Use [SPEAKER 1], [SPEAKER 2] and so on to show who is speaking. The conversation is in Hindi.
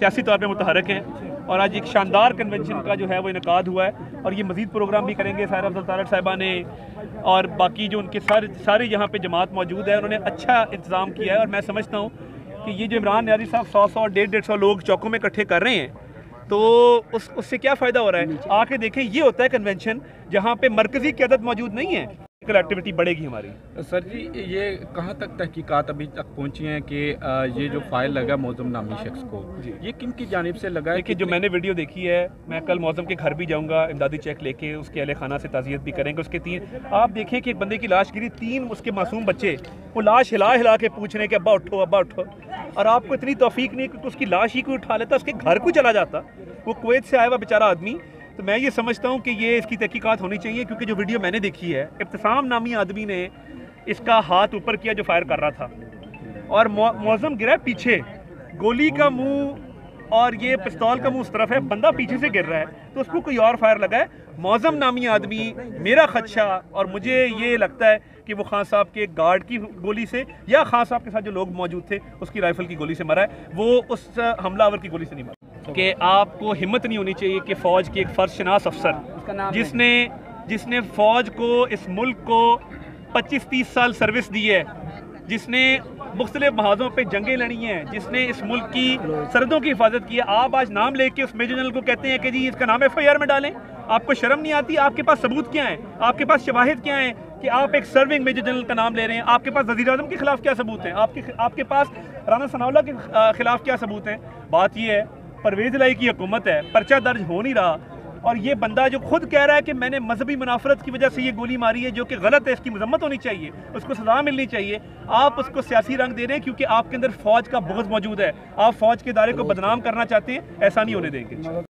[SPEAKER 1] सियासी तौर पर मुतहरक हैं और आज एक शानदार कन्वेंशन का जो है वो इनका हुआ है और ये मजीद प्रोग्राम भी करेंगे सारा अब्दुल तारक साहिबा ने और बाकी जो उनके सारे सारे यहाँ पे जमात मौजूद है उन्होंने अच्छा इंतज़ाम किया है और मैं समझता हूँ कि ये जो इमरान न्याजी साहब सौ सौ डेढ़ डेढ़ सौ लोग चौकों में इकट्ठे कर रहे हैं तो उस उससे क्या फ़ायदा हो रहा है? आके देखें ये होता है कन्वेंशन जहाँ पे मरकज़ी क्यादत मौजूद नहीं है। एक्टिविटी बढ़ेगी हमारी
[SPEAKER 2] सर जी ये कहाँ तक तहकीकात अभी तक पहुँची हैं कि ये जो फ़ाइल लगा मौजम नामी शख्स को ये किन की जानब से लगा है
[SPEAKER 1] कि जो मैंने वीडियो देखी है मैं कल मौजम के घर भी जाऊँगा इमदादी चेक लेके उसके अहल खाना से ताज़ियत भी करेंगे उसके तीन आप देखें कि एक बंदे की लाश गिरी तीन उसके मासूम बच्चे वो लाश हिला हिला के पूछ रहे हैं कि अब्बा उठो अब्बा उठो और आपको इतनी तोफीक नहीं क्योंकि उसकी लाश ही कोई उठा लेता उसके घर को चला जाता वो कुवैत से आया हुआ बेचारा आदमी तो मैं ये समझता हूँ कि ये इसकी तहकीकात होनी चाहिए, क्योंकि जो वीडियो मैंने देखी है, इब्तसाम नामी आदमी ने इसका हाथ ऊपर किया जो फायर कर रहा था। और मौजम गिरा पीछे। गोली का मुँह और ये पिस्तौल का मुँह उस तरफ़ है, बंदा पीछे से गिर रहा है तो उसको कोई और फायर लगा है। मौजम नामी आदमी, मेरा खदशा, और मुझे ये लगता है कि वो खान साहब के गार्ड की गोली से, या खान साहब के साथ जो लोग मौजूद थे, उसकी राइफल की गोली से मरा है। वो उस हमलावर की गोली से नहीं मरा। कि आपको हिम्मत नहीं होनी चाहिए कि फ़ौज की एक फ़र्शनास अफसर जिसने जिसने फ़ौज को इस मुल्क को 25-30 साल सर्विस दी है जिसने मुख्तलिफ़ महाजों पर जंगें लड़ी हैं जिसने इस मुल्क की सरहदों की हिफाजत की है आप आज नाम लेके उस मेजर जनरल को कहते हैं कि जी इसका नाम एफ़ आई आर में डालें। आपको शर्म नहीं आती? आपके पास सबूत क्या है? आपके पास शवाहिद क्या है कि आप एक सर्विंग मेजर जनरल का नाम ले रहे हैं? आपके पास वजी अजम के खिलाफ क्या सबूत हैं? आपके आपके पास राना सनाउल्ला के खिलाफ क्या सबूत हैं? बात यह है परवेज लाई की हुकूमत है, पर्चा दर्ज हो नहीं रहा। और ये बंदा जो खुद कह रहा है कि मैंने मजहबी मुनाफरत की वजह से ये गोली मारी है, जो कि गलत है, इसकी मजम्मत होनी चाहिए, उसको सजा मिलनी चाहिए। आप उसको सियासी रंग दे रहे हैं क्योंकि आपके अंदर फौज का बहुत मौजूद है। आप फौज के इदारे को बदनाम करना चाहते हैं, ऐसा नहीं होने देंगे।